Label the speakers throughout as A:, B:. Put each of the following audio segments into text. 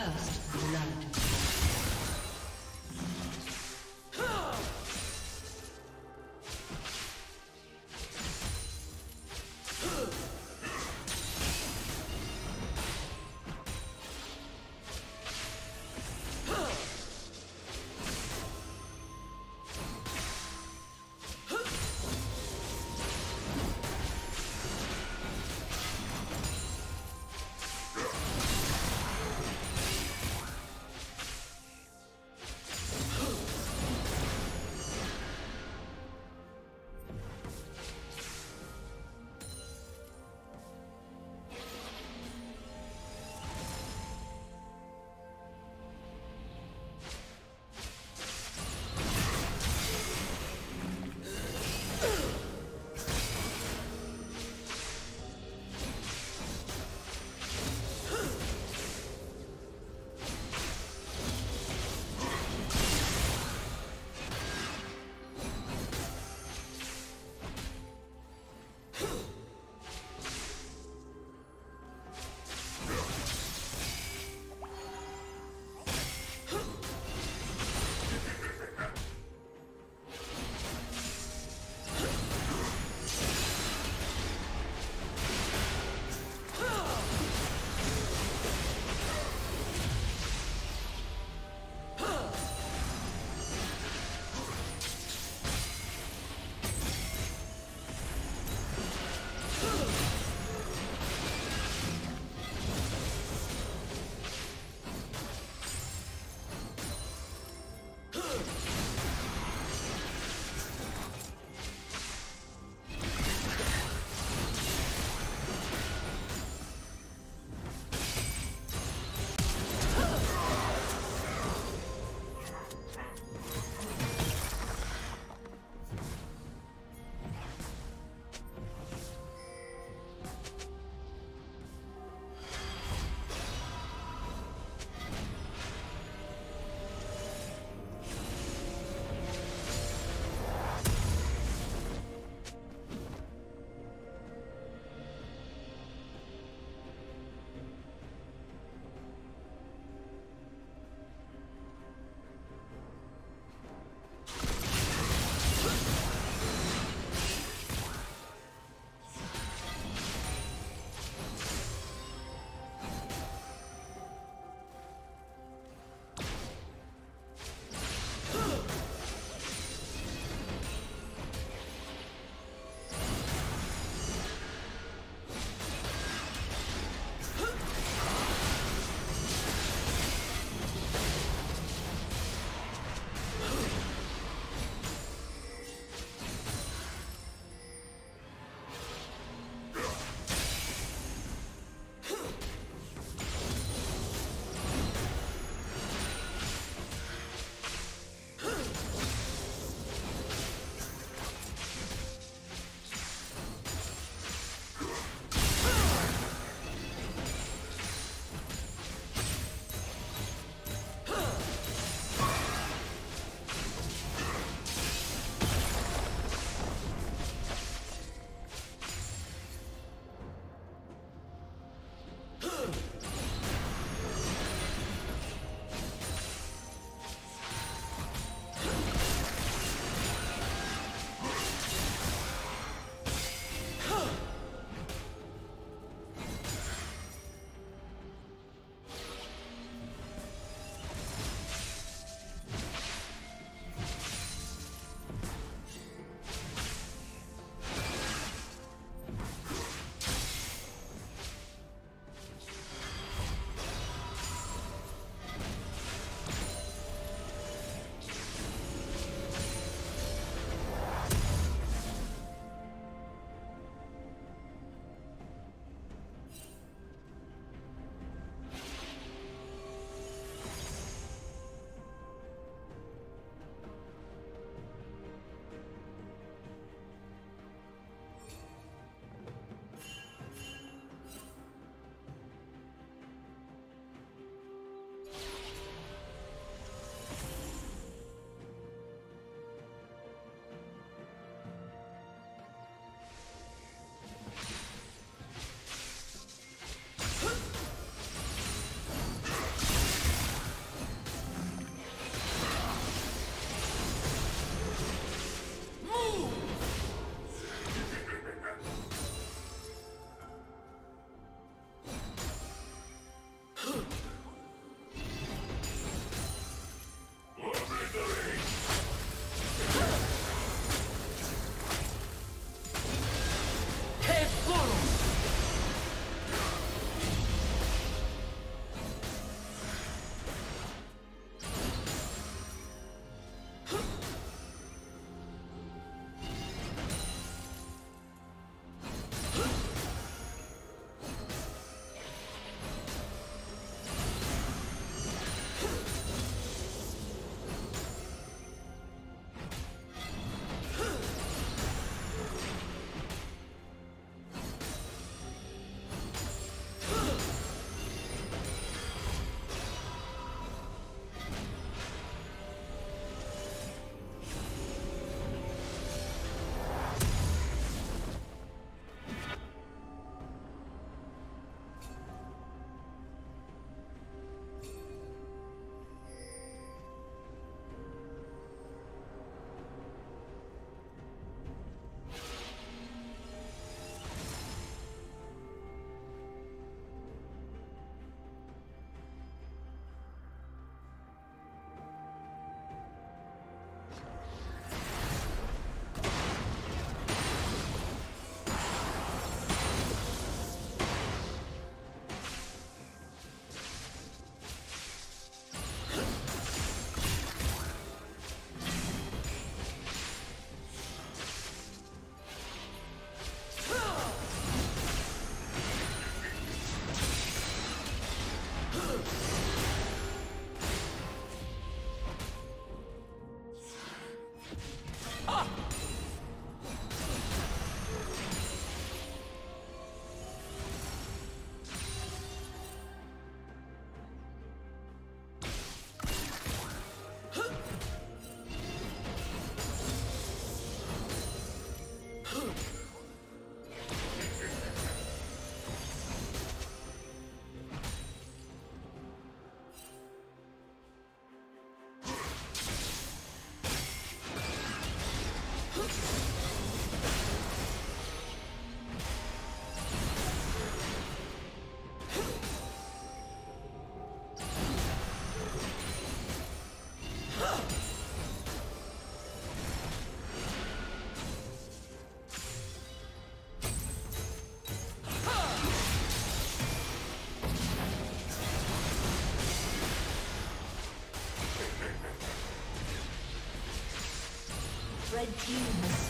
A: First team has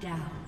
A: Down.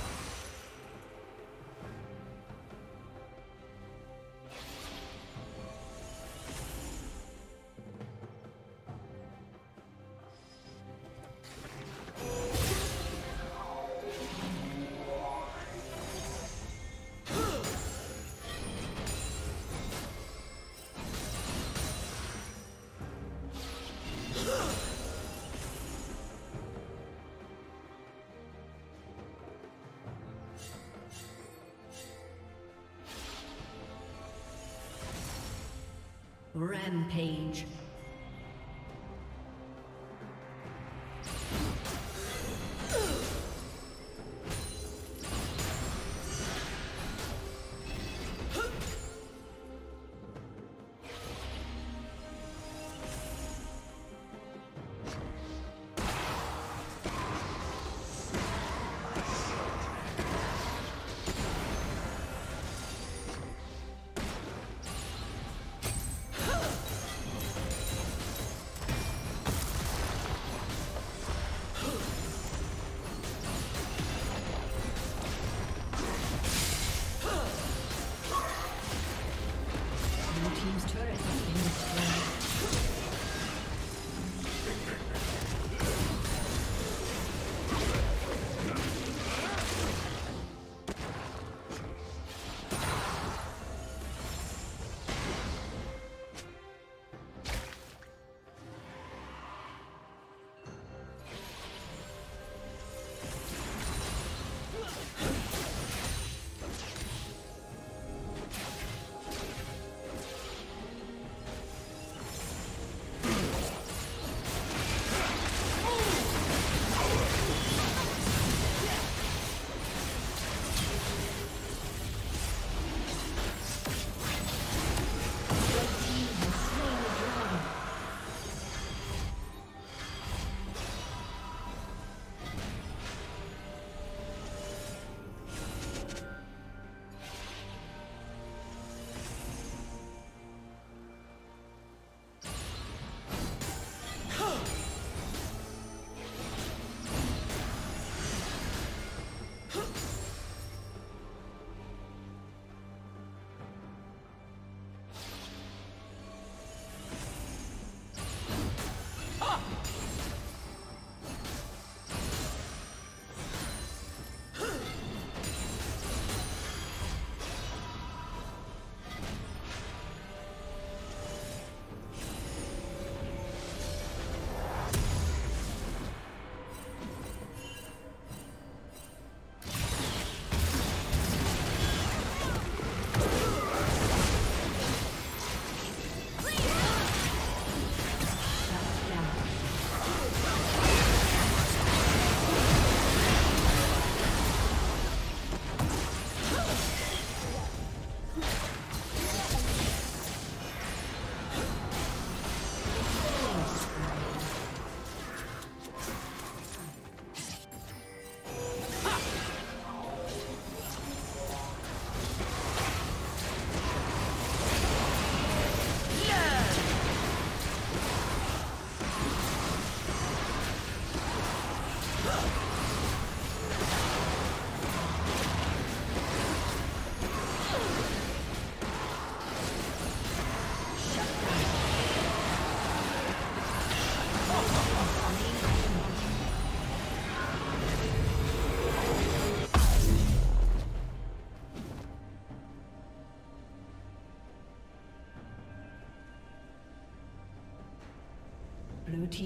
A: Rampage.